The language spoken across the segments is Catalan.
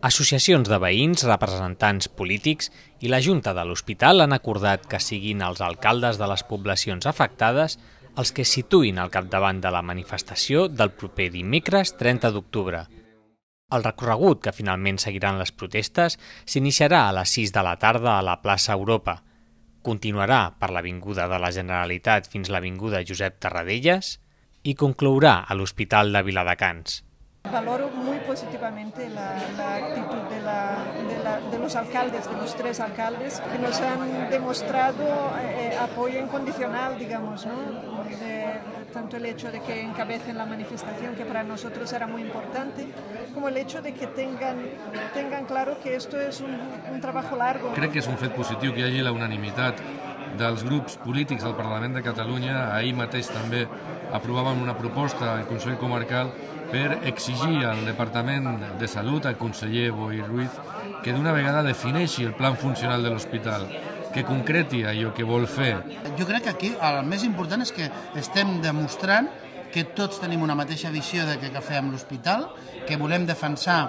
Associacions de veïns, representants polítics i la Junta de l'Hospital han acordat que siguin els alcaldes de les poblacions afectades els que situïn al capdavant de la manifestació del proper dimecres 30 d'octubre. El recorregut que finalment seguiran les protestes s'iniciarà a les 6 de la tarda a la plaça Europa. Continuarà per l'Avinguda de la Generalitat fins l'Avinguda Josep Tarradellas i conclourà a l'Hospital de Viladecans. Valoro muy positivamente la, la actitud de, la, de, la, de, los alcaldes, de los tres alcaldes, que nos han demostrado eh, apoyo incondicional, digamos, ¿no? de, tanto el hecho de que encabecen la manifestación, que para nosotros era muy importante, como el hecho de que tengan, tengan claro que esto es un, un trabajo largo. Crec que és un fet positiu que hi hagi la unanimitat dels grups polítics al Parlament de Catalunya. Ahir mateix també aprovàvem una proposta al Consell Comarcal per exigir al Departament de Salut, al conseller Boi Ruiz, que d'una vegada defineixi el plan funcional de l'hospital, que concreti allò que vol fer. Jo crec que aquí el més important és que estem demostrant que tots tenim una mateixa visió de què fer amb l'hospital, que volem defensar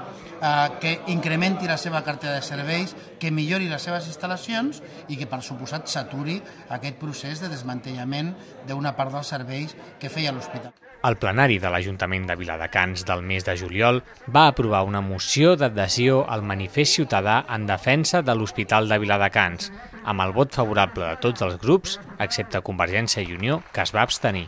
eh, que incrementi la seva cartera de serveis, que millori les seves instal·lacions i que, per suposat, s'aturi aquest procés de desmantellament d'una part dels serveis que feia l'hospital. El plenari de l'Ajuntament de Viladecans del mes de juliol va aprovar una moció d'adhesió al manifest ciutadà en defensa de l'Hospital de Viladecans, amb el vot favorable de tots els grups, excepte Convergència i Unió, que es va abstenir.